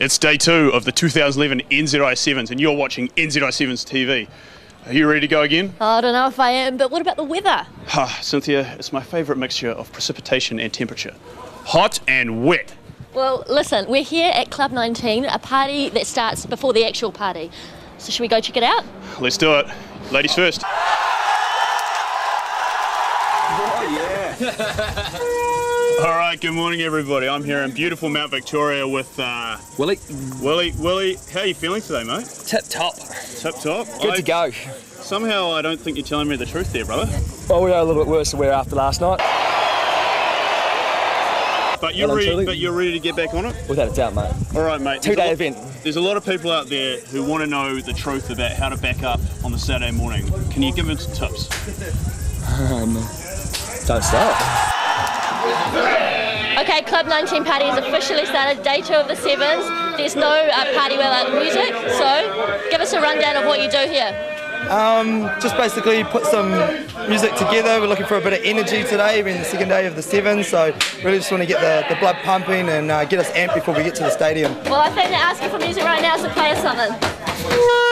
It's day two of the 2011 NZI Sevens, and you're watching NZI Sevens TV. Are you ready to go again? I don't know if I am, but what about the weather? Ah, Cynthia, it's my favourite mixture of precipitation and temperature hot and wet. Well, listen, we're here at Club 19, a party that starts before the actual party. So, should we go check it out? Let's do it. Ladies first. All right, good morning, everybody. I'm here in beautiful Mount Victoria with uh, Willy, Willy. Willy, how are you feeling today, mate? tip top. Tip top. Good I- to go. Somehow, I don't think you're telling me the truth there, brother. Well, we are a little bit worse than we were after last night, But you're Well, ready. But you're ready to get back on it. without a doubt, mate. All right, mate. There's a lot- event. There's a lot of people out there who want to know the truth about how to back up on the Saturday morning. Can you give them some tips? Um, Don't start. Okay, Club 19 party has officially started, day two of the Sevens. There's no uh, party without music, so give us a rundown of what you do here. Um, just basically put some music together. We're looking for a bit of energy today, being the second day of the seven. So really just want to get the, the blood pumping and uh, get us amped before we get to the stadium. Well, I think they're asking for music right now, so play us something.